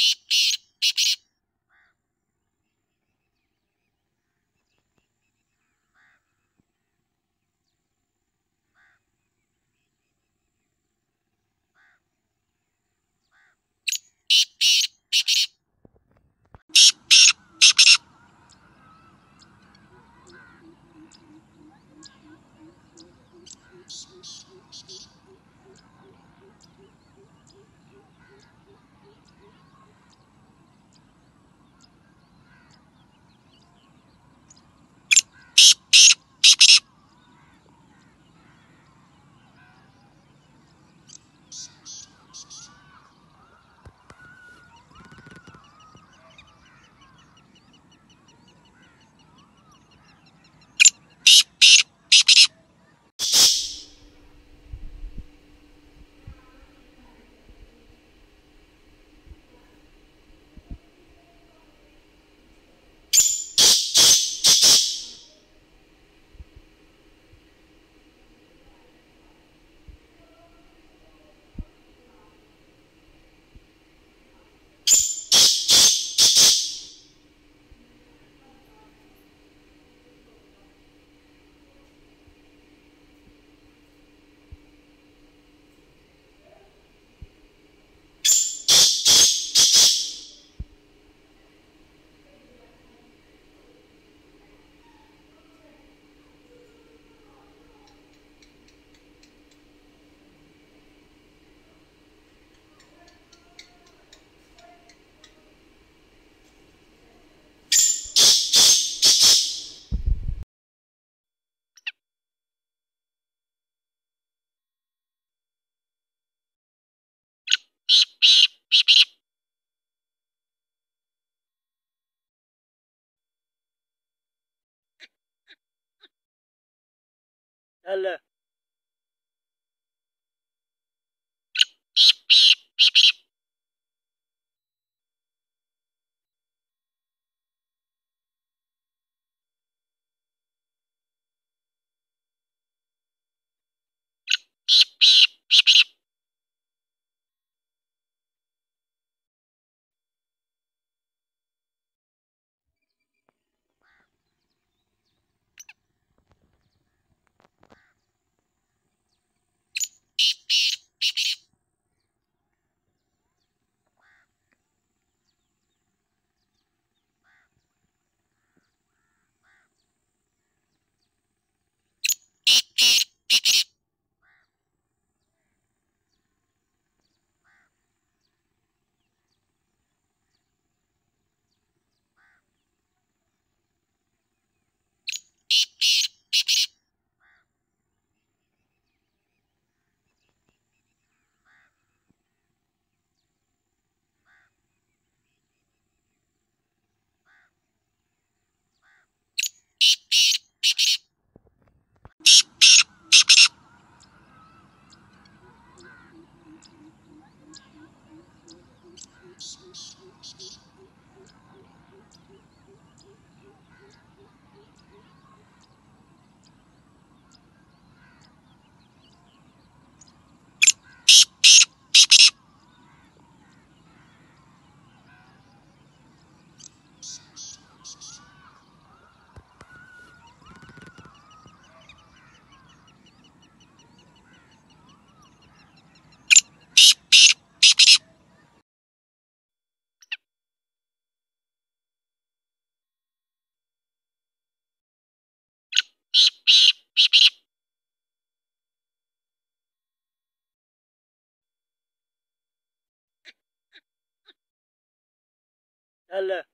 Shh, shh. Hele. Shh, shh. هلا